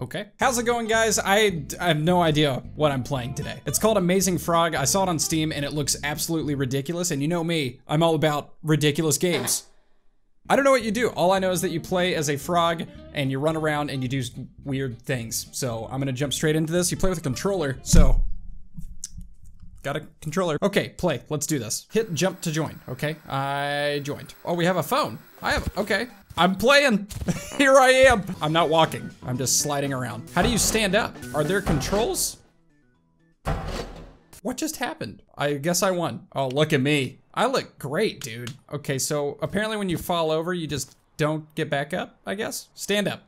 Okay. How's it going, guys? I, I have no idea what I'm playing today. It's called Amazing Frog. I saw it on Steam and it looks absolutely ridiculous. And you know me, I'm all about ridiculous games. I don't know what you do. All I know is that you play as a frog and you run around and you do weird things. So I'm gonna jump straight into this. You play with a controller, so got a controller. Okay, play. Let's do this. Hit jump to join. Okay, I joined. Oh, we have a phone. I have. Okay, I'm playing. Here I am. I'm not walking. I'm just sliding around. How do you stand up? Are there controls? What just happened? I guess I won. Oh, look at me. I look great, dude. Okay, so apparently when you fall over, you just don't get back up, I guess? Stand up.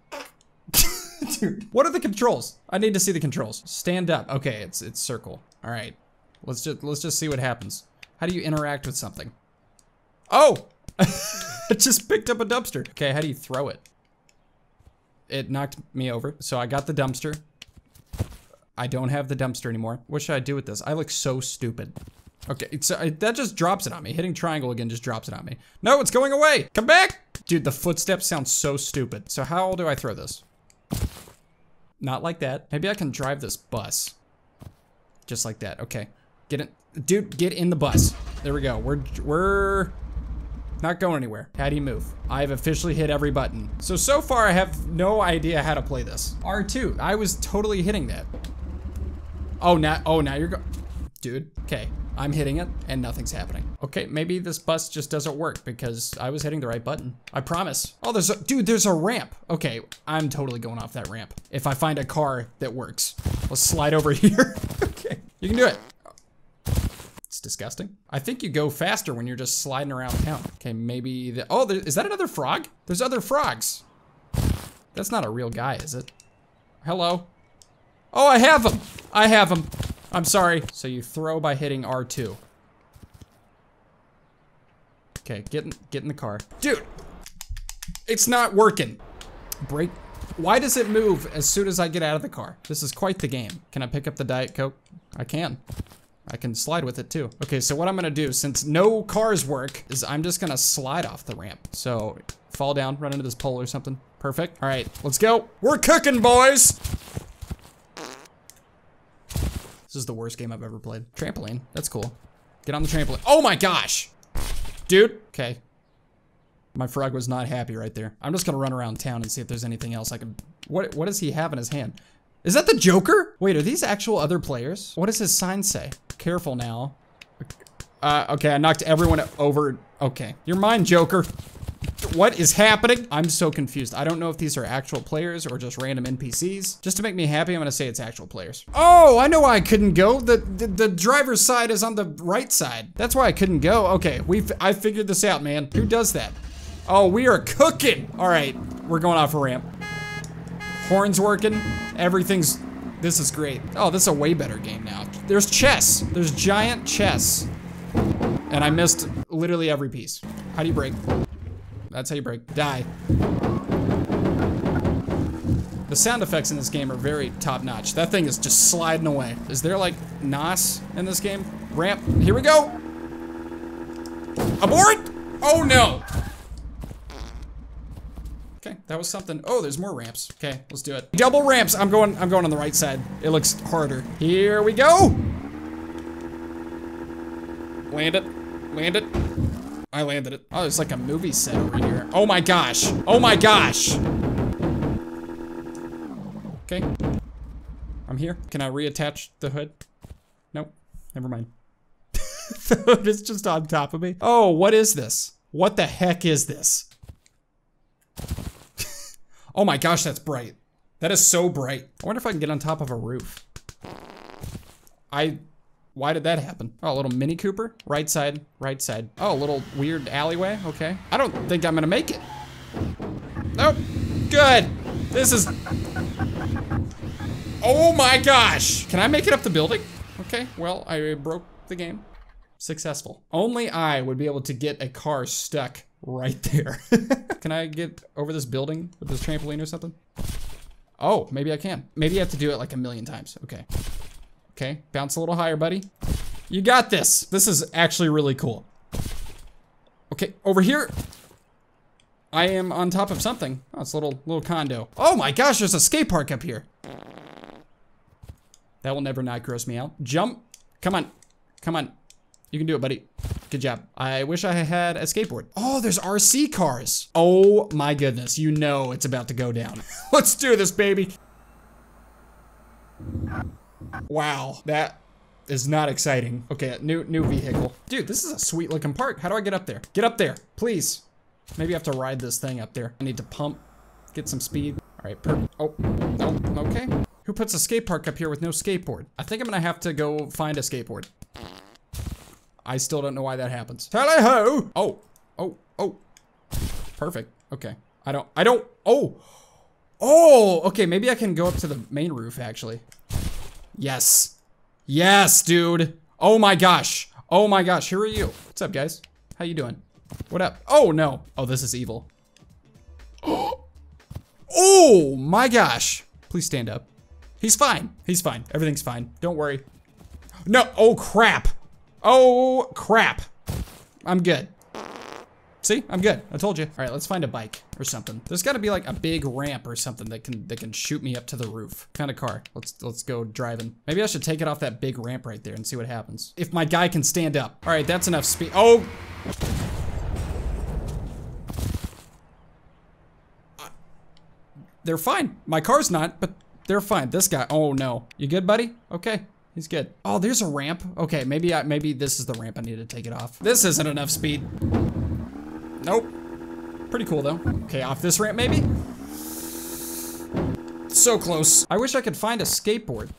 dude, what are the controls? I need to see the controls. Stand up. Okay, it's it's circle. All right. Let's just let's just see what happens. How do you interact with something? Oh! I just picked up a dumpster. Okay, how do you throw it? It knocked me over. So I got the dumpster. I don't have the dumpster anymore. What should I do with this? I look so stupid. Okay, so I, that just drops it on me. Hitting triangle again just drops it on me. No, it's going away. Come back. Dude, the footsteps sound so stupid. So how do I throw this? Not like that. Maybe I can drive this bus. Just like that. Okay. Get in. Dude, get in the bus. There we go. We're, we're not going anywhere. How do you move? I've officially hit every button. So, so far I have no idea how to play this. R2, I was totally hitting that. Oh, now, oh, now you're go, dude, okay. I'm hitting it and nothing's happening. Okay, maybe this bus just doesn't work because I was hitting the right button. I promise. Oh, there's a, dude, there's a ramp. Okay, I'm totally going off that ramp. If I find a car that works. Let's slide over here. okay, you can do it. Disgusting. I think you go faster when you're just sliding around town. Okay, maybe the, oh, there, is that another frog? There's other frogs. That's not a real guy, is it? Hello? Oh, I have him. I have him. I'm sorry. So you throw by hitting R2. Okay, get in, get in the car. Dude, it's not working. Brake. Why does it move as soon as I get out of the car? This is quite the game. Can I pick up the Diet Coke? I can. I can slide with it too. Okay, so what I'm gonna do, since no cars work, is I'm just gonna slide off the ramp. So, fall down, run into this pole or something. Perfect. All right, let's go. We're cooking, boys! This is the worst game I've ever played. Trampoline, that's cool. Get on the trampoline. Oh my gosh! Dude, okay. My frog was not happy right there. I'm just gonna run around town and see if there's anything else I can, what, what does he have in his hand? Is that the Joker? Wait, are these actual other players? What does his sign say? Careful now. Uh, okay, I knocked everyone over. Okay, you're mine, Joker. What is happening? I'm so confused. I don't know if these are actual players or just random NPCs. Just to make me happy, I'm gonna say it's actual players. Oh, I know why I couldn't go. The, the, the driver's side is on the right side. That's why I couldn't go. Okay, we've I figured this out, man. Who does that? Oh, we are cooking. All right, we're going off a ramp. Horns working. Everything's, this is great. Oh, this is a way better game now. There's chess. There's giant chess. And I missed literally every piece. How do you brake? That's how you brake. Die. The sound effects in this game are very top notch. That thing is just sliding away. Is there like NOS in this game? Ramp, here we go. Abort! Oh no! That was something. Oh, there's more ramps. Okay, let's do it. Double ramps. I'm going. I'm going on the right side. It looks harder. Here we go. Land it. Land it. I landed it. Oh, there's like a movie set over here. Oh my gosh. Oh my gosh. Okay. I'm here. Can I reattach the hood? Nope. Never mind. the hood is just on top of me. Oh, what is this? What the heck is this? Oh my gosh, that's bright. That is so bright. I wonder if I can get on top of a roof. I, why did that happen? Oh, a little Mini Cooper, right side, right side. Oh, a little weird alleyway, okay. I don't think I'm gonna make it. Nope, good. This is, oh my gosh. Can I make it up the building? Okay, well, I broke the game. Successful. Only I would be able to get a car stuck right there. can I get over this building with this trampoline or something? Oh, maybe I can. Maybe I have to do it like a million times. Okay. Okay, bounce a little higher, buddy. You got this. This is actually really cool. Okay, over here. I am on top of something. Oh, it's a little, little condo. Oh my gosh, there's a skate park up here. That will never not gross me out. Jump. Come on. Come on. You can do it, buddy. Good job. I wish I had a skateboard. Oh, there's RC cars. Oh my goodness. You know it's about to go down. Let's do this, baby. Wow, that is not exciting. Okay, new new vehicle. Dude, this is a sweet looking park. How do I get up there? Get up there, please. Maybe I have to ride this thing up there. I need to pump, get some speed. All right, per oh, okay. Who puts a skate park up here with no skateboard? I think I'm gonna have to go find a skateboard. I still don't know why that happens. Tally ho! Oh, oh, oh. Perfect, okay. I don't, I don't, oh. Oh, okay, maybe I can go up to the main roof actually. Yes. Yes, dude. Oh my gosh. Oh my gosh, who are you? What's up, guys? How you doing? What up? Oh, no. Oh, this is evil. Oh my gosh. Please stand up. He's fine. He's fine. Everything's fine. Don't worry. No. Oh, crap. Oh, crap. I'm good. See, I'm good. I told you. All right, let's find a bike or something. There's got to be like a big ramp or something that can that can shoot me up to the roof. Kind of car. Let's let's go driving. Maybe I should take it off that big ramp right there and see what happens. If my guy can stand up. All right, that's enough speed. Oh. They're fine. My car's not, but they're fine. This guy. Oh no. You good, buddy? Okay. He's good. Oh, there's a ramp. Okay, maybe I, maybe this is the ramp I need to take it off. This isn't enough speed. Nope. Pretty cool though. Okay, off this ramp maybe? So close. I wish I could find a skateboard.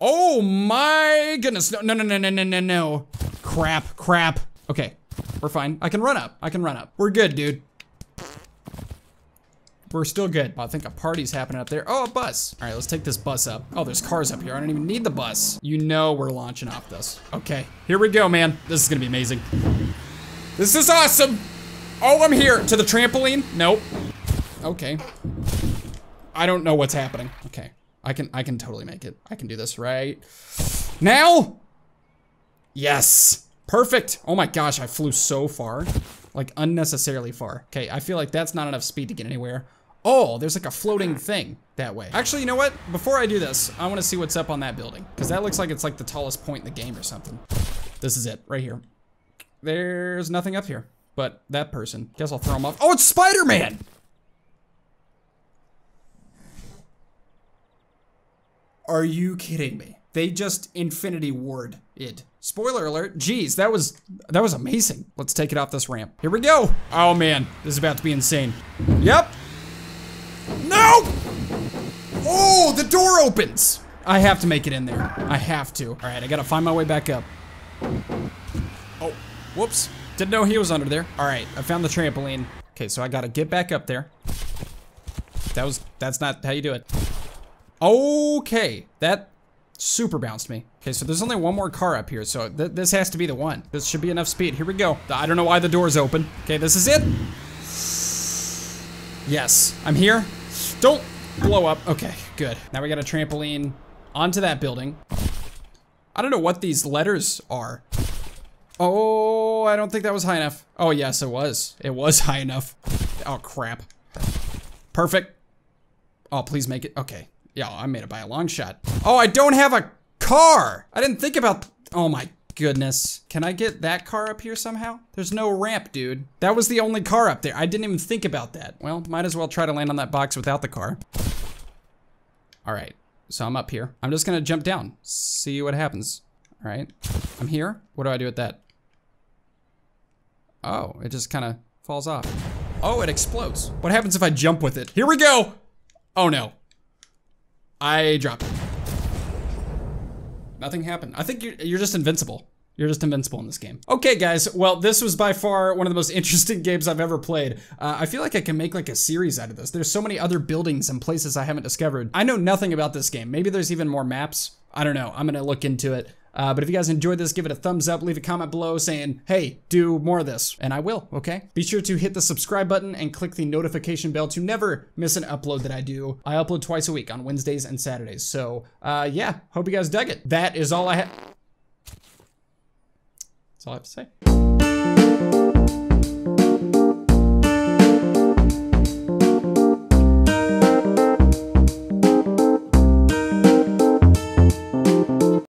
Oh my goodness. No, no, no, no, no, no, no, no. Crap, crap. Okay, we're fine. I can run up. I can run up. We're good, dude. We're still good. I think a party's happening up there. Oh, a bus. All right, let's take this bus up. Oh, there's cars up here. I don't even need the bus. You know we're launching off this. Okay, here we go, man. This is gonna be amazing. This is awesome. Oh, I'm here. To the trampoline? Nope. Okay. I don't know what's happening. Okay. I can I can totally make it. I can do this right now. Yes. Perfect. Oh my gosh, I flew so far. Like unnecessarily far. Okay, I feel like that's not enough speed to get anywhere. Oh, there's like a floating thing that way. Actually, you know what? Before I do this, I want to see what's up on that building. Because that looks like it's like the tallest point in the game or something. This is it, right here. There's nothing up here. But that person. Guess I'll throw him off. Oh, it's Spider-Man! Are you kidding me? They just Infinity War'd it. Spoiler alert. Jeez, that was that was amazing. Let's take it off this ramp. Here we go. Oh man, this is about to be insane. Yep. No! Oh, the door opens. I have to make it in there. I have to. All right, I gotta find my way back up. Oh, whoops. Didn't know he was under there. All right, I found the trampoline. Okay, so I gotta get back up there. That was, that's not how you do it. Okay, that super bounced me. Okay, so there's only one more car up here, so th this has to be the one. This should be enough speed. Here we go. I don't know why the door's open. Okay, this is it. Yes, I'm here. Don't blow up. Okay, good. Now we got a trampoline onto that building. I don't know what these letters are. Oh, I don't think that was high enough. Oh, yes, it was. It was high enough. Oh, crap. Perfect. Oh, please make it. Okay. Yeah, I made it by a long shot. Oh, I don't have a car. I didn't think about, oh my goodness. Can I get that car up here somehow? There's no ramp, dude. That was the only car up there. I didn't even think about that. Well, might as well try to land on that box without the car. All right, so I'm up here. I'm just gonna jump down, see what happens. All right, I'm here. What do I do with that? Oh, it just kind of falls off. Oh, it explodes. What happens if I jump with it? Here we go. Oh no, I dropped it. Nothing happened. I think you're, you're just invincible. You're just invincible in this game. Okay, guys. Well, this was by far one of the most interesting games I've ever played. Uh, I feel like I can make like a series out of this. There's so many other buildings and places I haven't discovered. I know nothing about this game. Maybe there's even more maps. I don't know. I'm gonna look into it. Uh, but if you guys enjoyed this, give it a thumbs up, leave a comment below saying, hey, do more of this. And I will, okay? Be sure to hit the subscribe button and click the notification bell to never miss an upload that I do. I upload twice a week on Wednesdays and Saturdays. So, uh, yeah, hope you guys dug it. That is all I have. That's all I have to say.